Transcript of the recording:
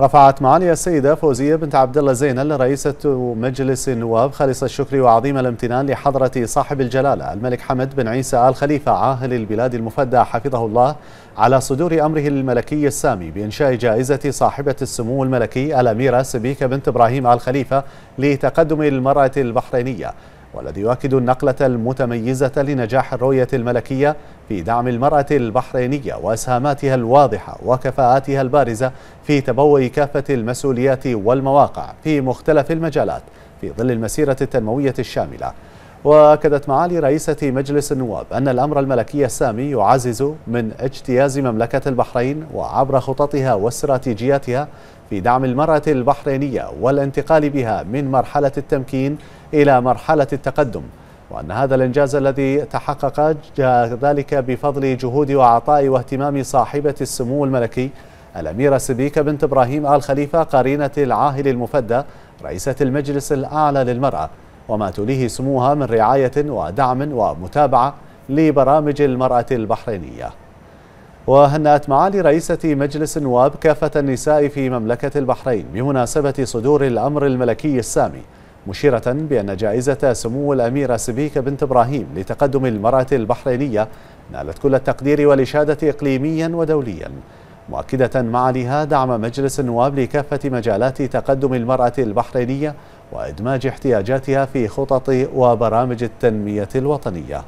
رفعت معالي السيدة فوزية بنت عبد الله زينل رئيسة مجلس النواب خالص الشكر وعظيم الامتنان لحضرة صاحب الجلالة الملك حمد بن عيسى آل خليفة عاهل البلاد المفدى حفظه الله على صدور أمره الملكي السامي بإنشاء جائزة صاحبة السمو الملكي الأميرة سبيكة بنت إبراهيم آل خليفة لتقدم المرأة البحرينية. والذي يؤكد النقلة المتميزة لنجاح الرؤية الملكية في دعم المرأة البحرينية وأسهاماتها الواضحة وكفاءاتها البارزة في تبوء كافة المسؤوليات والمواقع في مختلف المجالات في ظل المسيرة التنموية الشاملة. وأكدت معالي رئيسة مجلس النواب أن الأمر الملكي السامي يعزز من اجتياز مملكة البحرين وعبر خططها واستراتيجياتها في دعم المرأة البحرينية والانتقال بها من مرحلة التمكين إلى مرحلة التقدم وأن هذا الإنجاز الذي تحقق جاء ذلك بفضل جهود وعطاء واهتمام صاحبة السمو الملكي الأميرة سبيكة بنت إبراهيم آل خليفة قرينة العاهل المفدى رئيسة المجلس الأعلى للمرأة. وما تليه سموها من رعاية ودعم ومتابعة لبرامج المرأة البحرينية. وهنأت معالي رئيسة مجلس النواب كافة النساء في مملكة البحرين بمناسبة صدور الأمر الملكي السامي مشيرة بأن جائزة سمو الأميرة سبيكة بنت إبراهيم لتقدم المرأة البحرينية نالت كل التقدير والإشادة إقليميا ودوليا مؤكدة معاليها دعم مجلس النواب لكافة مجالات تقدم المرأة البحرينية وإدماج احتياجاتها في خطط وبرامج التنمية الوطنية.